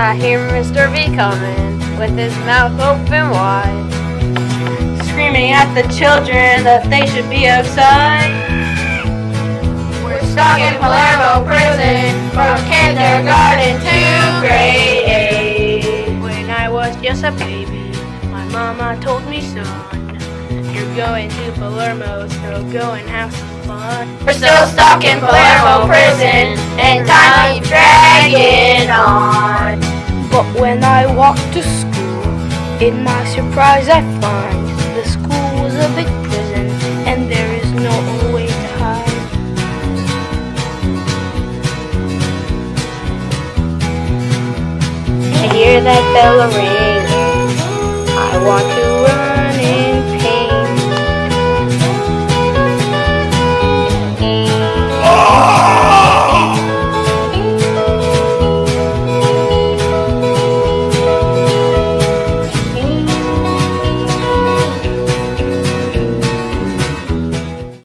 I hear Mr. V coming with his mouth open wide, screaming at the children that they should be outside. We're stuck in Palermo prison from kindergarten to grade eight. When I was just a baby, my mama told me, son, you're going to Palermo, so go and have some fun. We're still stuck in Palermo prison, and time keeps dragging on. But when I walk to school, in my surprise I find the school was a big prison, and there is no way to hide. I hear that bell ring. I want to